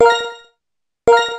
you